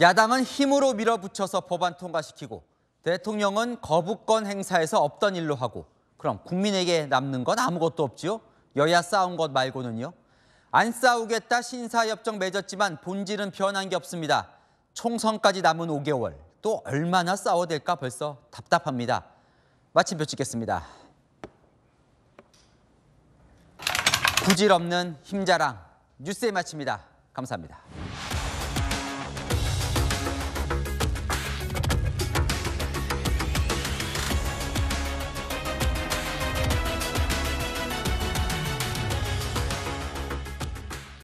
야당은 힘으로 밀어붙여서 법안 통과시키고 대통령은 거부권 행사에서 없던 일로 하고 그럼 국민에게 남는 건 아무것도 없지요? 여야 싸운 것 말고는요? 안 싸우겠다 신사협정 맺었지만 본질은 변한 게 없습니다. 총선까지 남은 5개월 또 얼마나 싸워야 될까 벌써 답답합니다. 마침표 찍겠습니다. 부질없는 힘자랑 뉴스에 마칩니다. 감사합니다.